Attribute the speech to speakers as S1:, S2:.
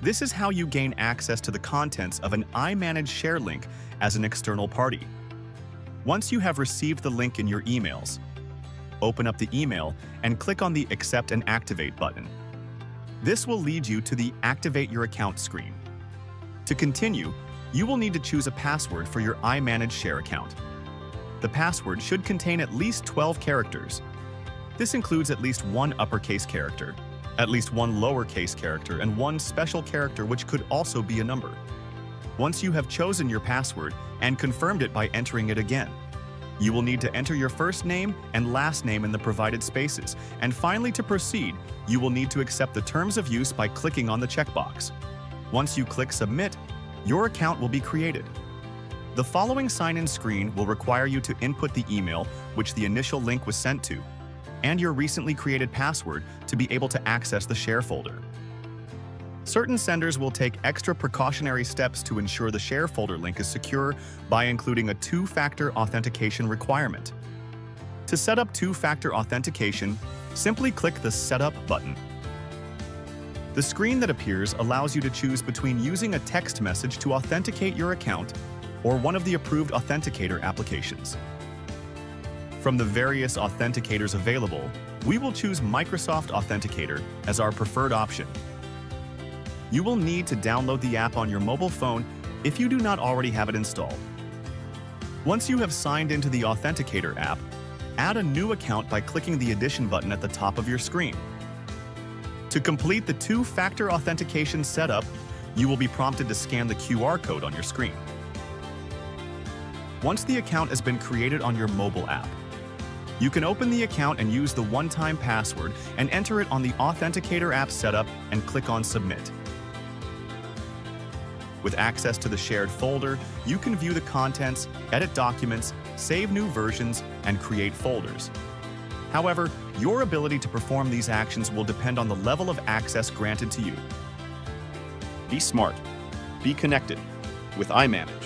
S1: This is how you gain access to the contents of an iManage share link as an external party. Once you have received the link in your emails, open up the email and click on the Accept and Activate button. This will lead you to the Activate Your Account screen. To continue, you will need to choose a password for your iManage Share account. The password should contain at least 12 characters. This includes at least one uppercase character, at least one lowercase character, and one special character which could also be a number. Once you have chosen your password and confirmed it by entering it again, you will need to enter your first name and last name in the provided spaces, and finally to proceed, you will need to accept the terms of use by clicking on the checkbox. Once you click Submit, your account will be created. The following sign-in screen will require you to input the email which the initial link was sent to, and your recently created password to be able to access the share folder. Certain senders will take extra precautionary steps to ensure the share folder link is secure by including a two-factor authentication requirement. To set up two-factor authentication, simply click the Setup button. The screen that appears allows you to choose between using a text message to authenticate your account or one of the approved authenticator applications. From the various authenticators available, we will choose Microsoft Authenticator as our preferred option. You will need to download the app on your mobile phone if you do not already have it installed. Once you have signed into the Authenticator app, add a new account by clicking the Addition button at the top of your screen. To complete the two-factor authentication setup, you will be prompted to scan the QR code on your screen. Once the account has been created on your mobile app, you can open the account and use the one-time password and enter it on the Authenticator app setup and click on Submit. With access to the shared folder, you can view the contents, edit documents, save new versions, and create folders. However, your ability to perform these actions will depend on the level of access granted to you.
S2: Be smart. Be connected with iManage.